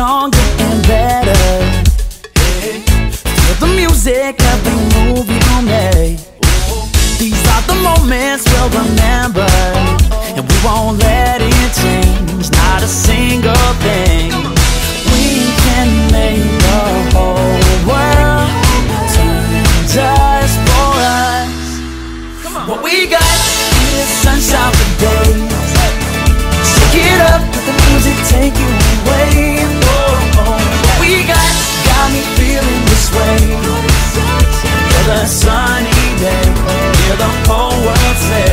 song getting better. Feel the music, every move you make. These are the moments we'll remember, and we won't let it change. Not a single thing. We can make the whole world turn just for us. What we got is sunshine hacer.